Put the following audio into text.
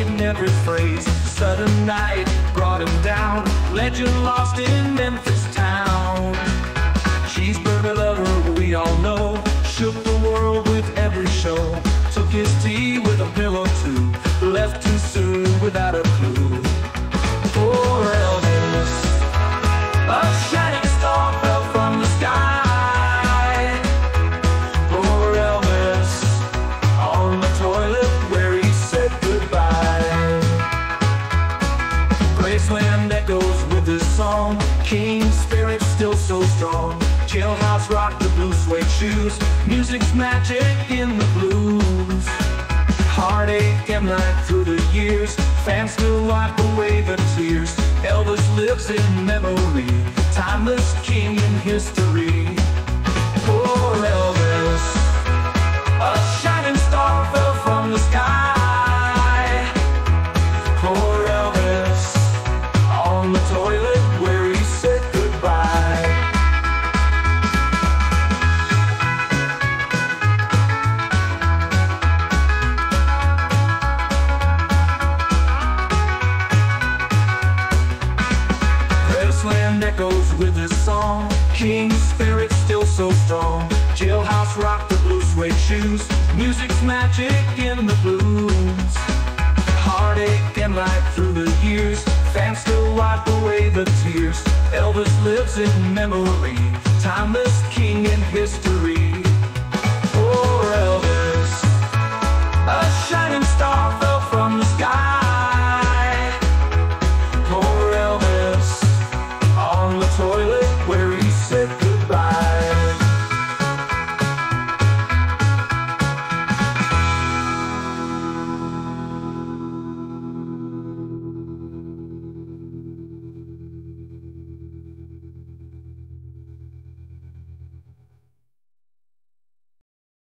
every phrase. Sudden night brought him down. Legend lost in Memphis town. Cheeseburger lover, we all know. Shook the world with every show. Took his tea with a pillow too. Left too soon without a song. King spirit still so strong. Jailhouse rock the blue suede shoes. Music's magic in the blues. Heartache and light through the years. Fans still wipe away the tears. Echoes with this song. King spirit still so strong. Jailhouse rock the blue suede shoes. Music's magic in the blues. Heartache and light through the years. Fans still wipe away the tears. Elvis lives in memory. Timeless king in history.